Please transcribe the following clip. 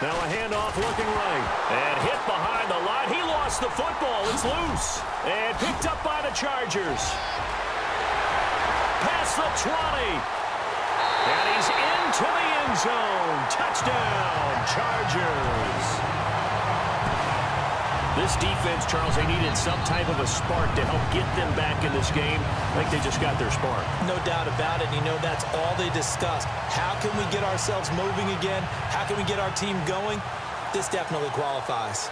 Now a handoff looking right. And hit behind the line. He lost the football. It's loose. And picked up by the Chargers. Past the 20. And he's into the end zone. Touchdown, Chargers. This defense, Charles, they needed some type of a spark to help get them back in this game. I think they just got their spark. No doubt about it. You know that's all they discussed. How can we get ourselves moving again? How can we get our team going? This definitely qualifies.